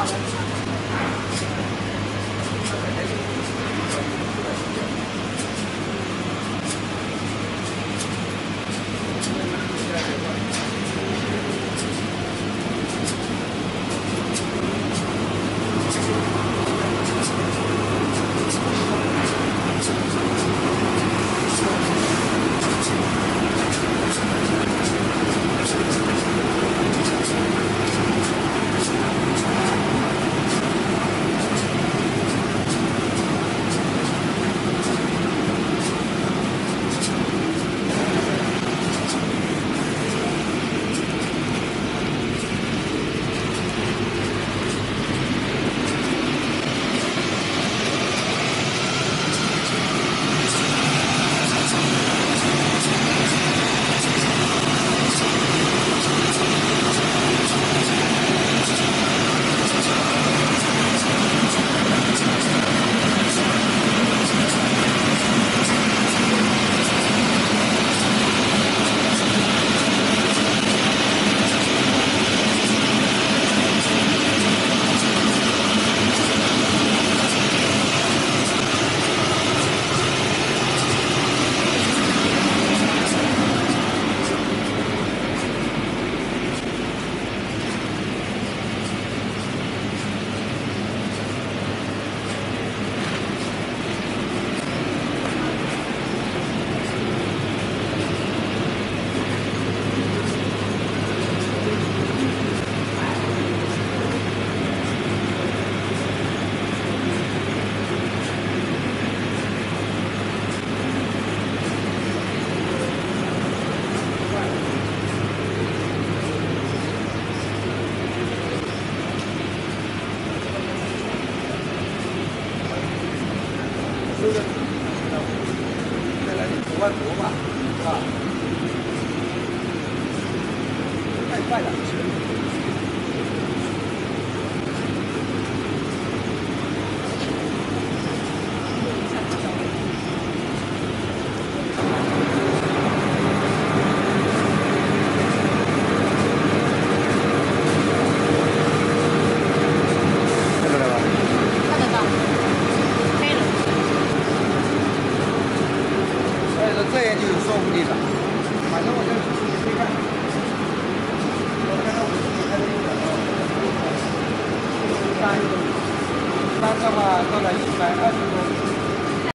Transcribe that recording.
はい。收的，再来五万多吧，是吧？太快了。看到了吧？看得到，黑了。所以说这样就有说服反正我就出去看，我看到我自己开的一单，单的话到了一百二十多。